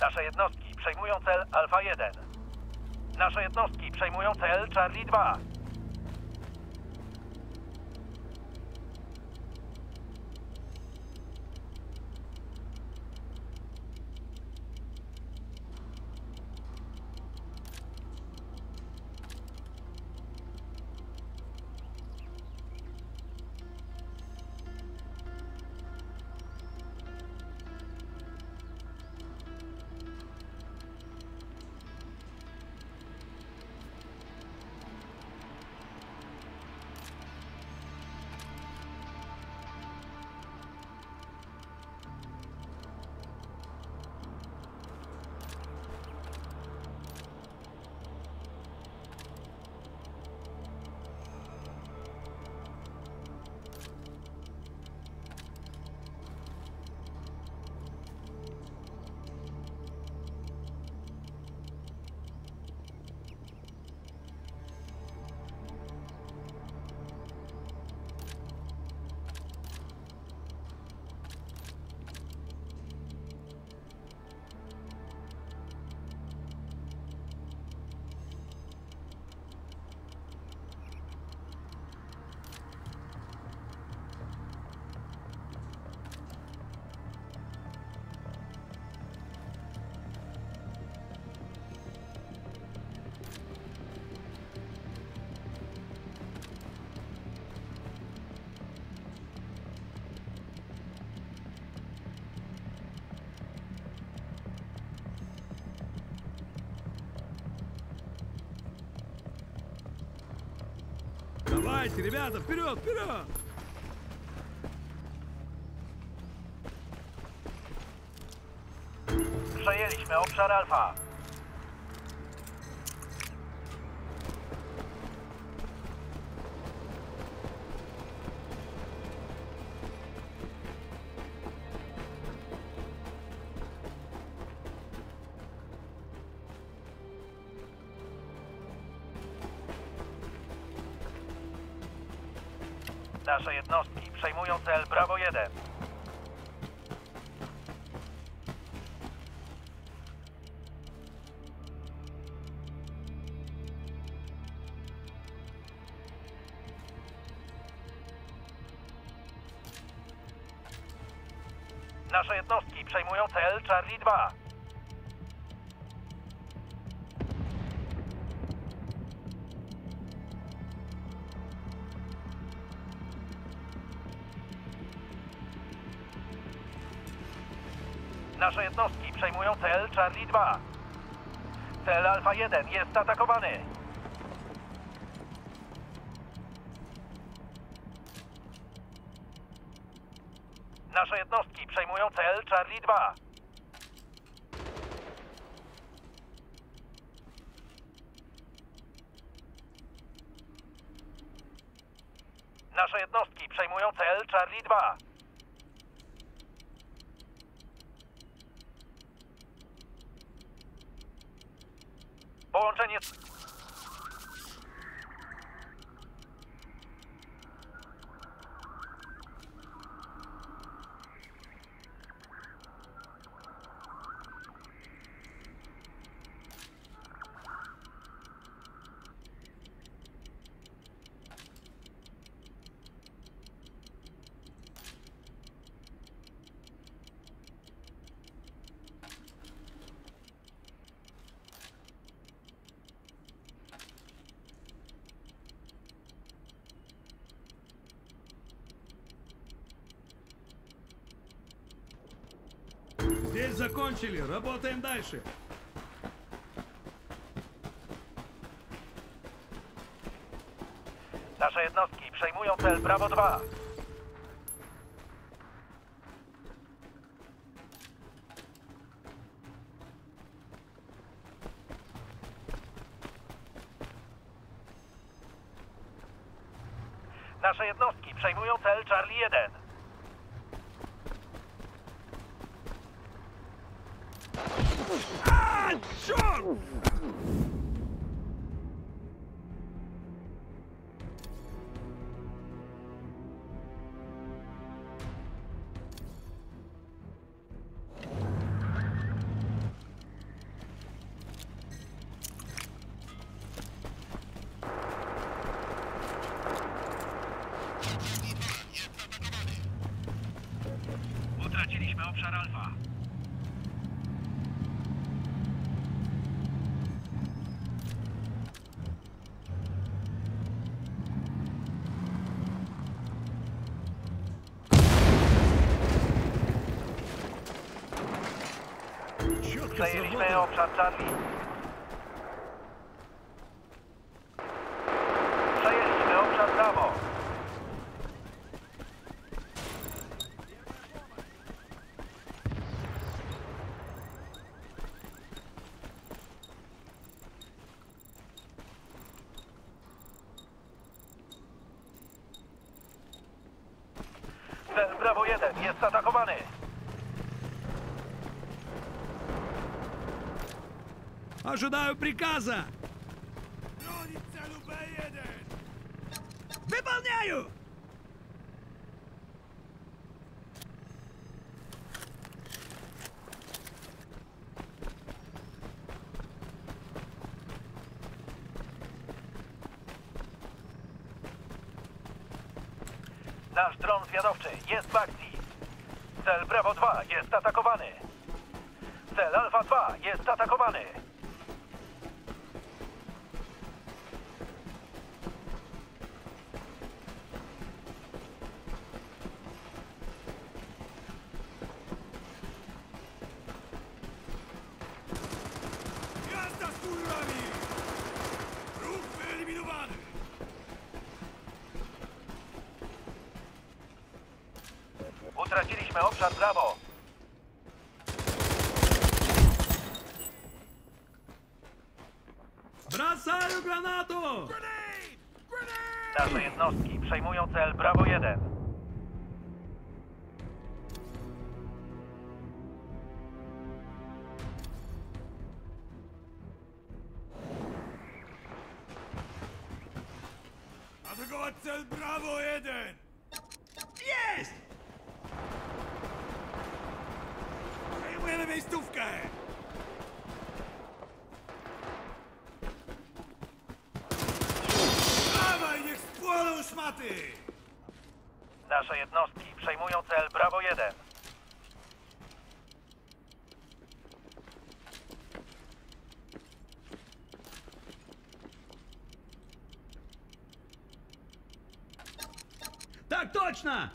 Nasze jednostki przejmują cel Alfa 1. Nasze jednostki przejmują cel Charlie 2. Давайте, ребята, вперед, вперед! Przejęliśmy obszar Alfa. Nasze jednostki przejmują cel Charlie 2. Nasze jednostki przejmują cel Charlie 2. Cel Alfa 1 jest atakowany. Nasze jednostki przejmują cel закончили, работаем дальше. Nasze jednostki przejmują cel Bravo 2. Straciliśmy obszar Alfa. Zajęliśmy obszar Charlie. Ожидаю приказа. Бронить цель Б1! Выполняю! Nasz dron zwiadowczy jest w akcji. Cel Bravo 2 jest atakowany. Cel Alfa 2 jest atakowany. Так точно!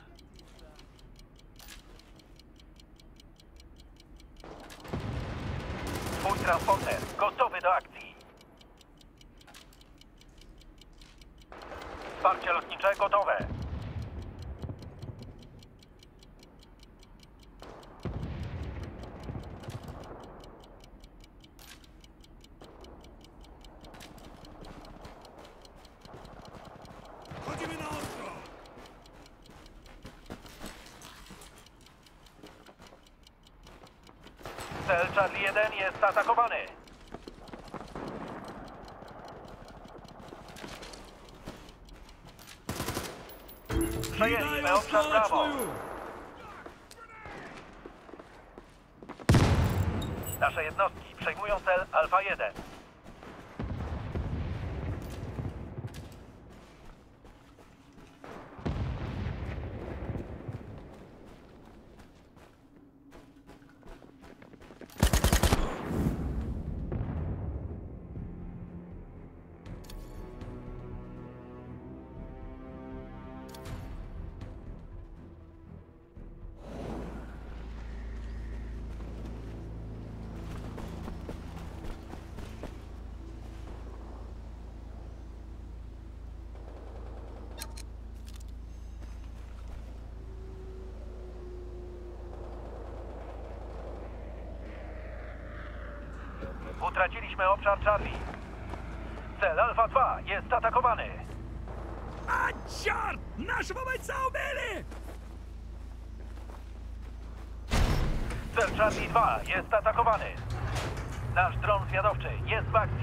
Utraciliśmy obszar Charlie. Cel Alfa 2 jest atakowany. A ciart! Nasz moment zaobili! Cel Charlie 2 jest atakowany. Nasz dron zwiadowczy jest w akcji.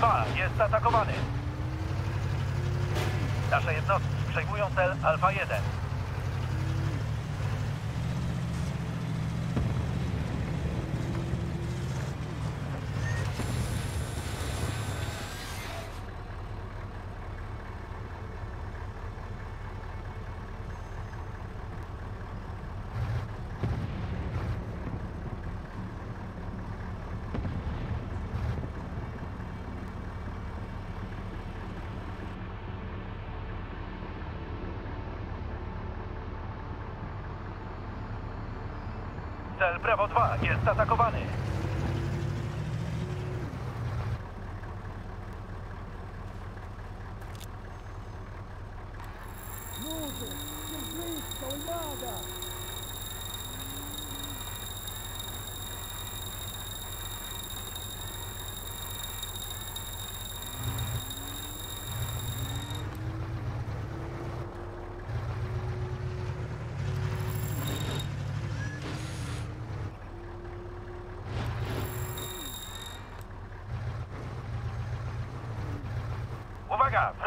Cel Charlie 2 jest atakowany. Nasze jednostki przejmują cel Alfa 1. Cel Bravo 2 jest atakowany. Uwaga, wrogi nalot.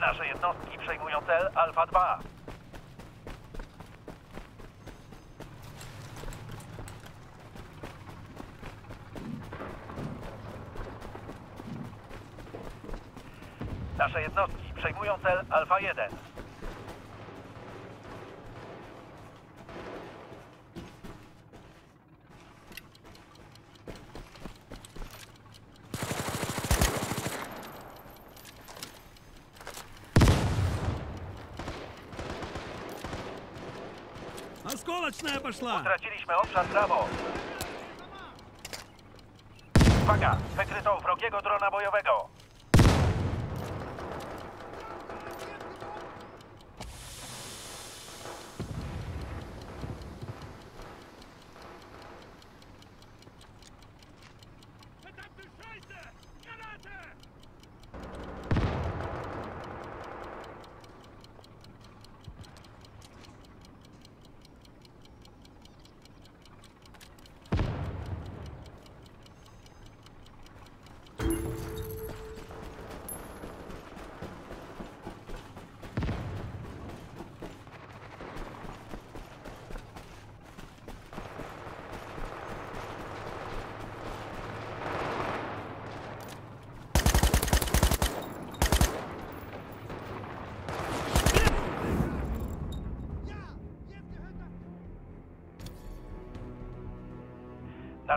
Nasze jednostki przejmują cel Alfa 2. Nasze jednostki przejmują cel Alfa 1. Boczna poszła! Utraciliśmy obszar prawo. Uwaga! Wykryto wrogiego drona bojowego.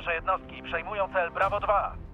Nasze jednostki przejmują cel Bravo 2.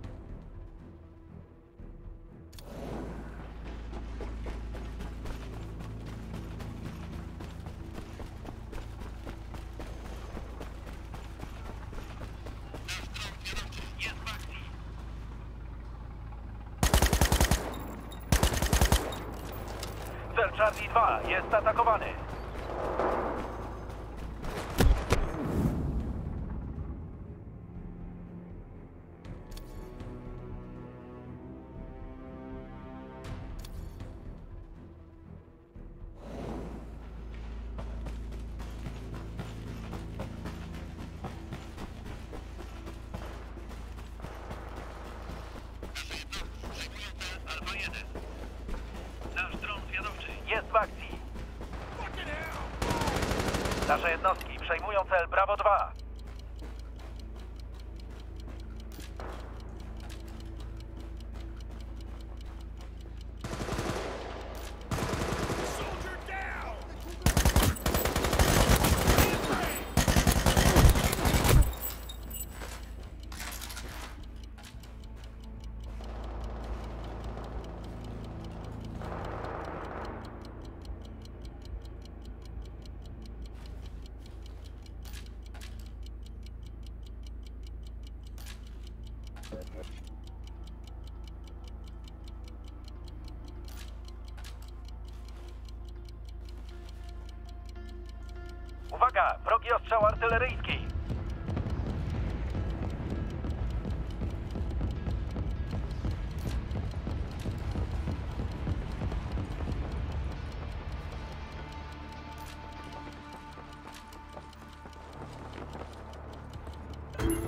Wrogi ostrzał artyleryjski!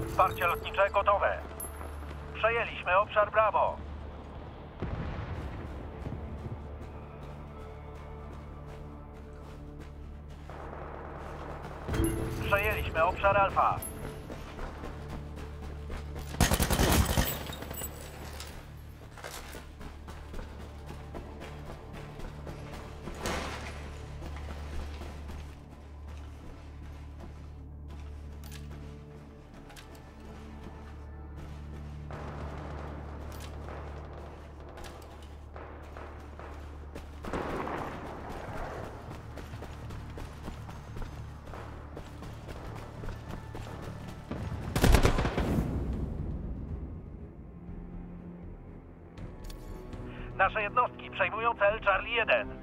Wsparcie lotnicze gotowe. Przejęliśmy obszar Bravo. Nasze jednostki przejmują cel Charlie 1.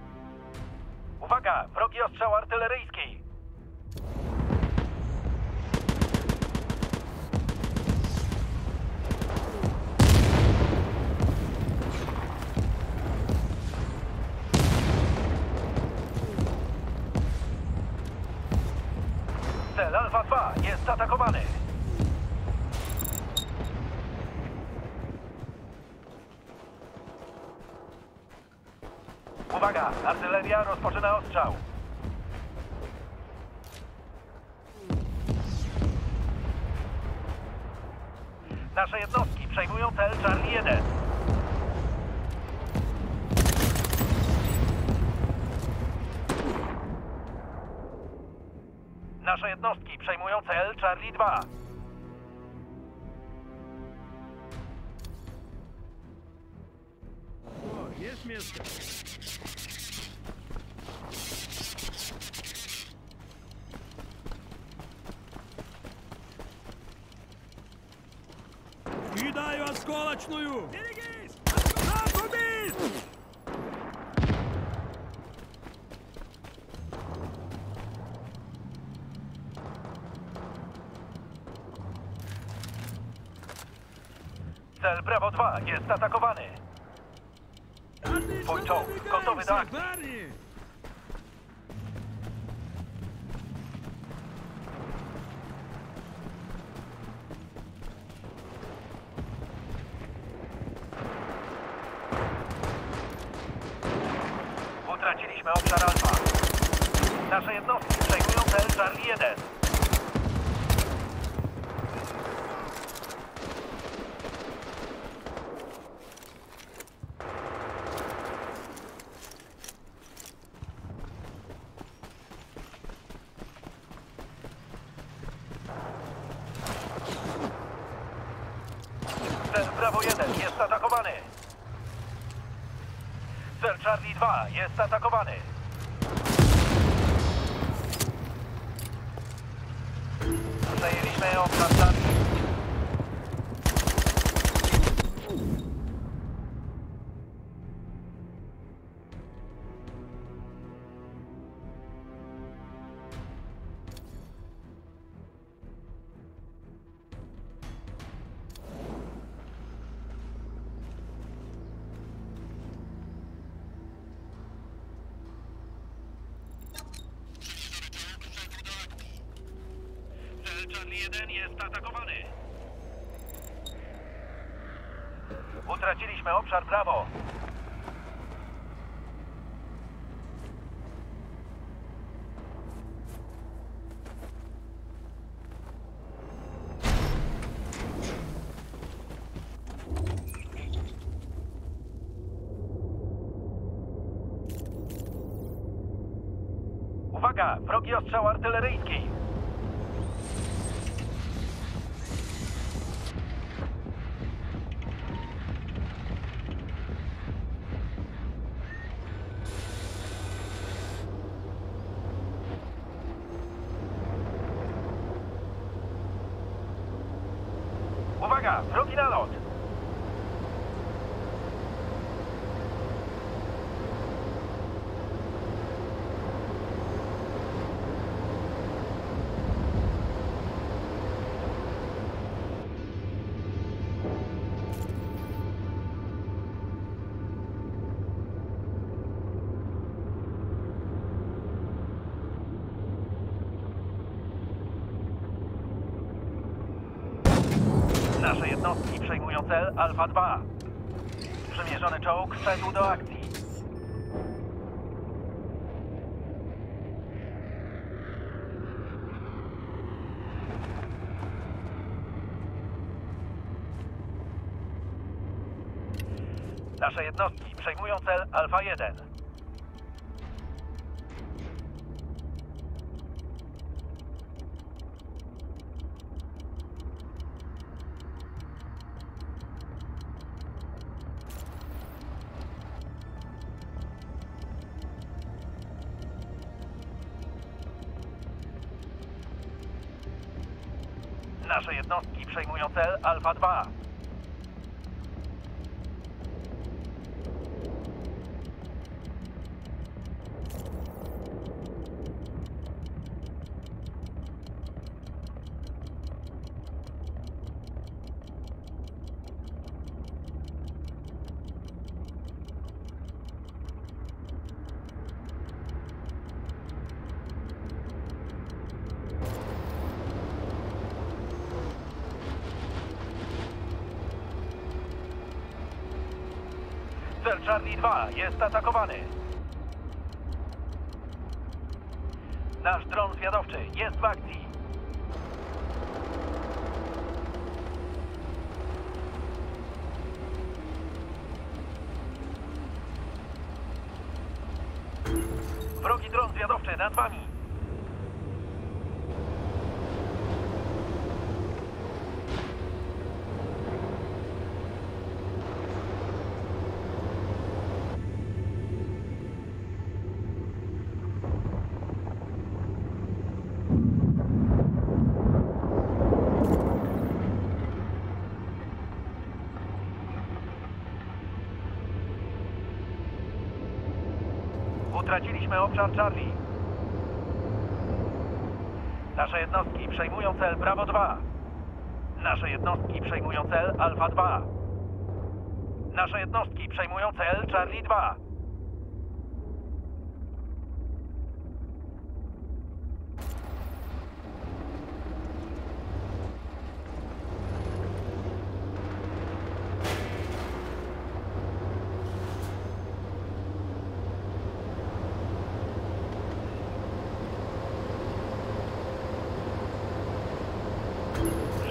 Nasze jednostki przejmują cel Charlie 2. О, есть место. Кидаю осколочную! Берегись! Jest atakowany! Twój czołg gotowy do akcji! Atakowany. Cel Charlie 2 jest atakowany. Zajęliśmy obszar Wrogi ostrzał artyleryjski! Uwaga! Wrogi nalot! Alfa 2. Przymierzony czołg wszedł do akcji. Nasze jednostki przejmują cel Alfa 1. Nasze jednostki przejmują cel Alfa 2. Cel Charlie 2 jest atakowany. Nasz dron zwiadowczy jest w akcji. Wrogi dron zwiadowczy nad wami. Utraciliśmy obszar Charlie. Nasze jednostki przejmują cel Bravo 2. Nasze jednostki przejmują cel Alfa 2. Nasze jednostki przejmują cel Charlie 2.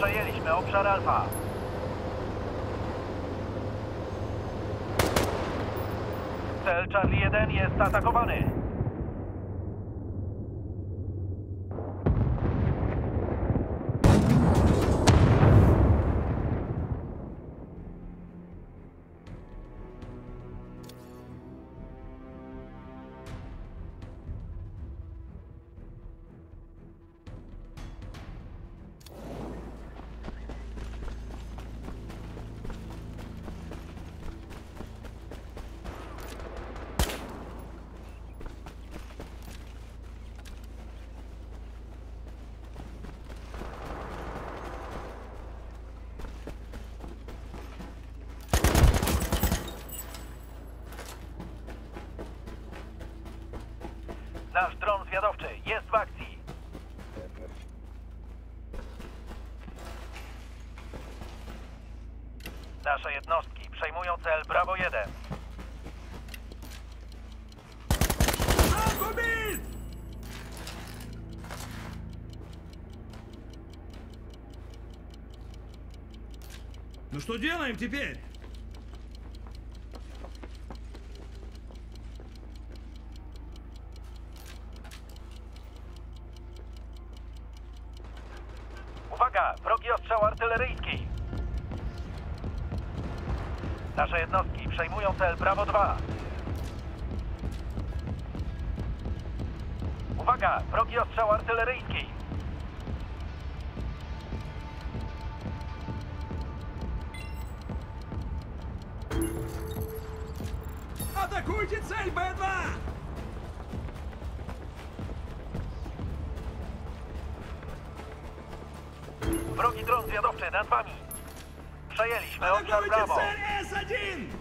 Przejęliśmy obszar Alfa. Cel Charlie 1 Что делаем теперь? Atakujcie cel B2! Wrogi dron zwiadowczy nad wami. Przejęliśmy obszar Atakujcie cel S1!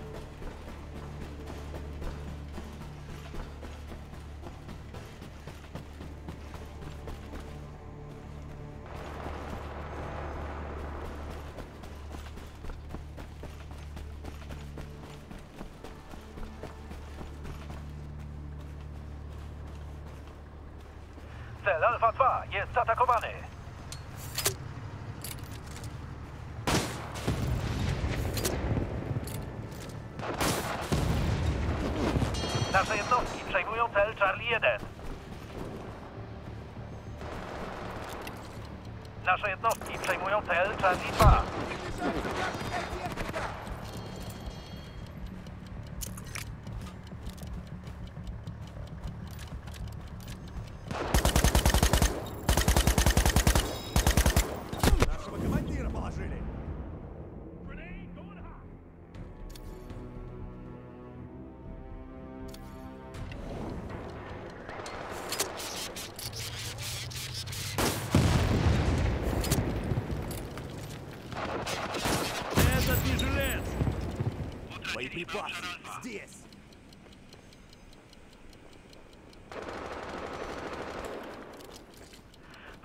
Paz, zdjęs!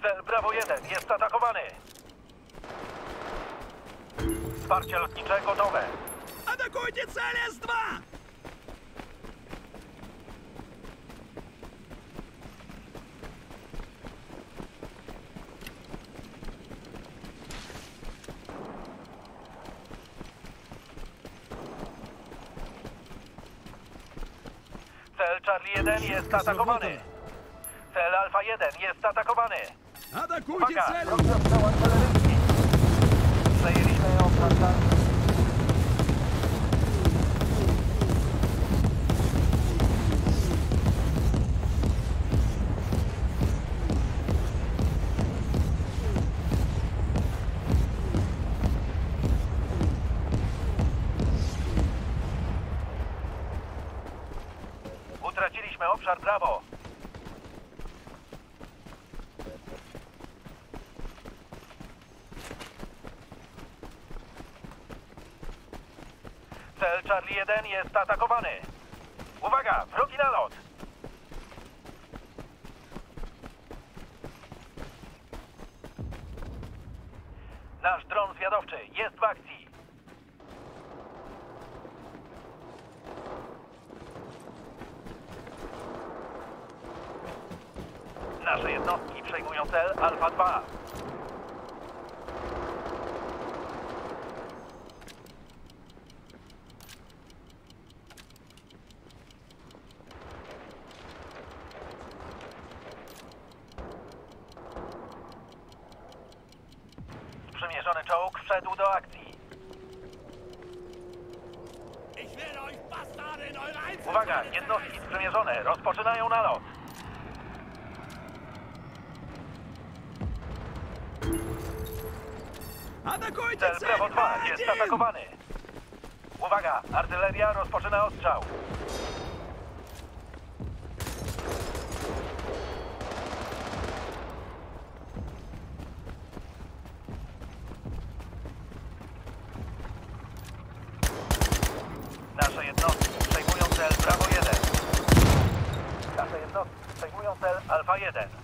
Cel Bravo 1 jest atakowany. Wsparcie lotnicze gotowe. Atakujcie cel S2! atakowany. Cel Alfa 1 jest atakowany. Atakujcie Uwaga, cel! Charlie 1 jest atakowany. Uwaga, wrogi nalot! Clear that.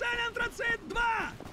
Цель антрацит 2!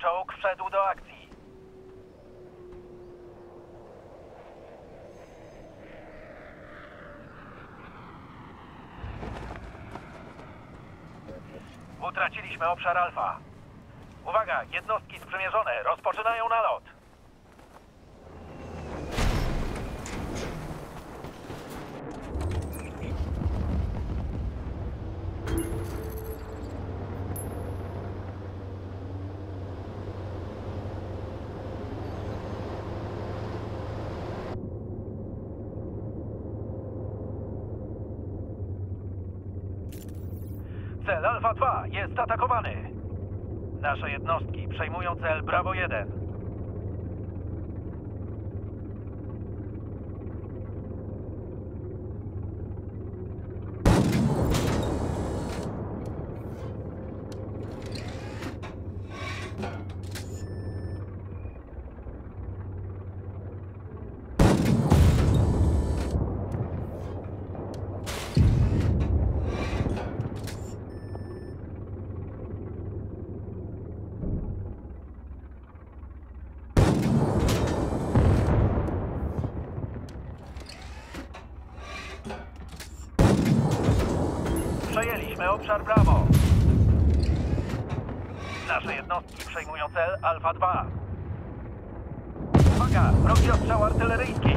Czołg wszedł do akcji. Utraciliśmy obszar Alfa. Uwaga, jednostki sprzymierzone rozpoczynają nalot. Cel Alfa 2 jest atakowany. Nasze jednostki przejmują cel Bravo 1. Przejęliśmy obszar Bravo. Nasze jednostki przejmują cel Alfa 2. Uwaga, wrogi ostrzał artyleryjski.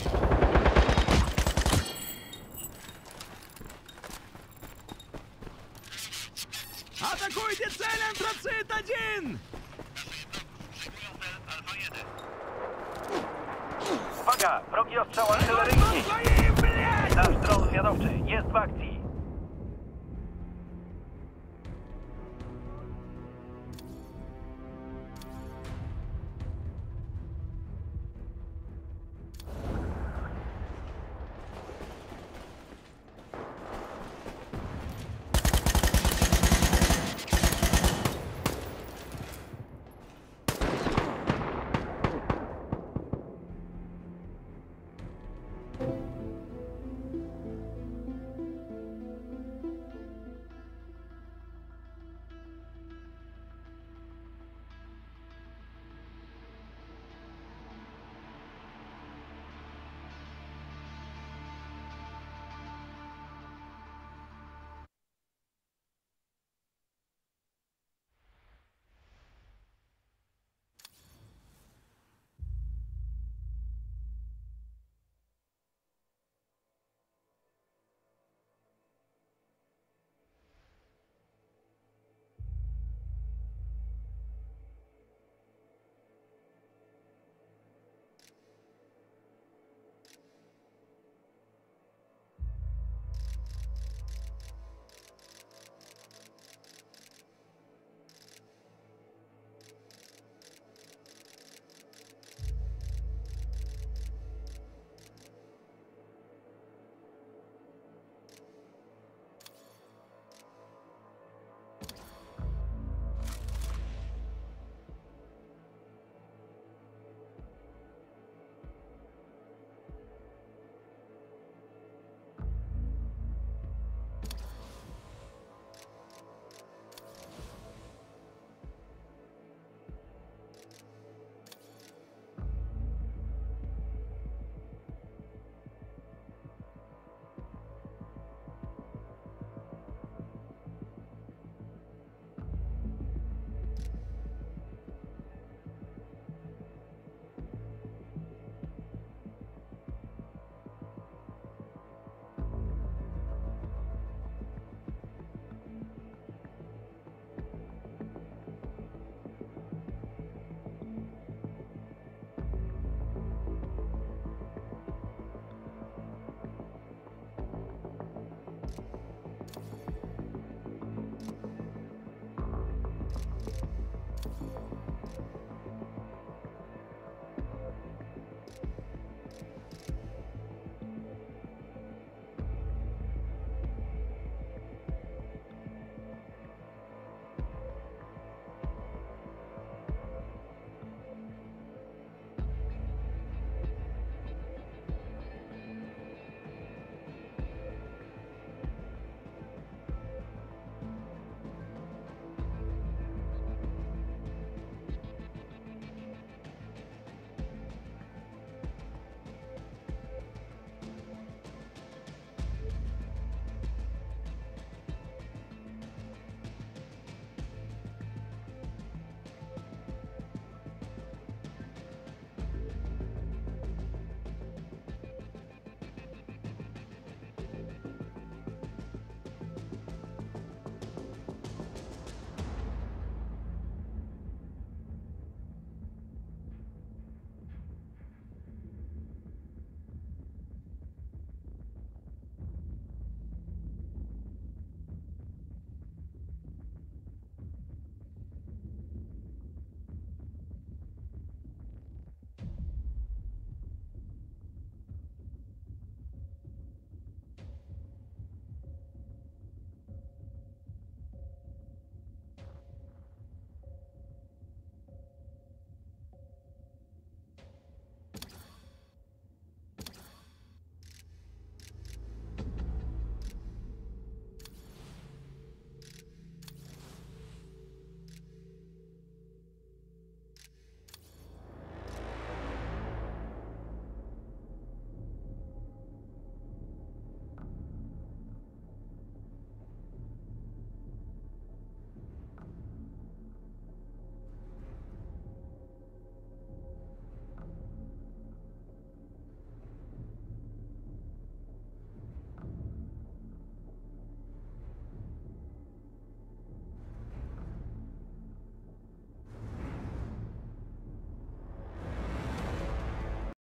jest atakowany. Атакуйте цель Антрацит-1! Uwaga, wrogi ostrzał artyleryjski. Свои, блядь! Nasz dron zwiadowczy jest w akcji.